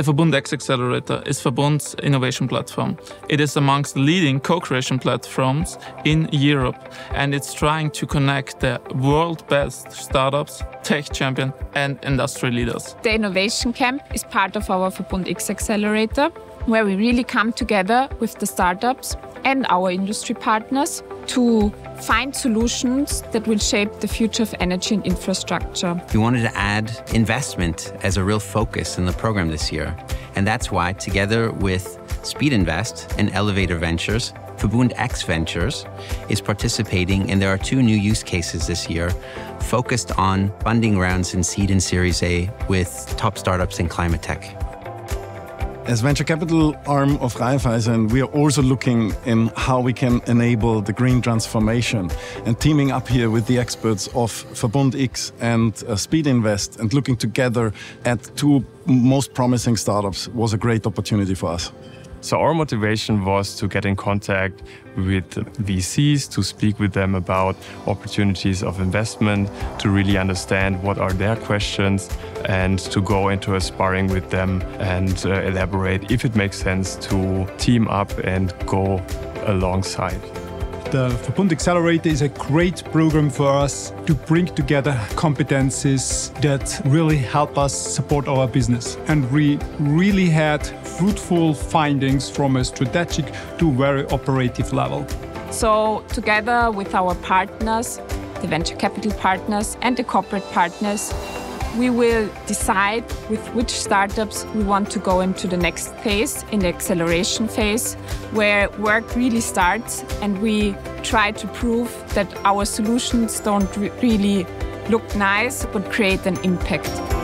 The Verbund X Accelerator is Verbund's innovation platform. It is amongst the leading co-creation platforms in Europe, and it's trying to connect the world best startups, tech champions and industry leaders. The Innovation Camp is part of our Verbund X Accelerator, where we really come together with the startups and our industry partners to find solutions that will shape the future of energy and infrastructure. We wanted to add investment as a real focus in the program this year. And that's why, together with Speedinvest and Elevator Ventures, Verbund X Ventures is participating, and there are two new use cases this year focused on funding rounds in seed and Series A with top startups in climate tech. As venture capital arm of Raiffeisen, we are also looking in how we can enable the green transformation and teaming up here with the experts of Verbund X and uh, Speedinvest and looking together at two most promising startups was a great opportunity for us. So our motivation was to get in contact with VCs, to speak with them about opportunities of investment, to really understand what are their questions, and to go into a sparring with them and uh, elaborate if it makes sense to team up and go alongside. The Verbund Accelerator is a great program for us to bring together competencies that really help us support our business. And we really had fruitful findings from a strategic to very operative level. So, together with our partners, the venture capital partners, and the corporate partners, we will decide with which startups we want to go into the next phase, in the acceleration phase, where work really starts and we try to prove that our solutions don't re really look nice but create an impact.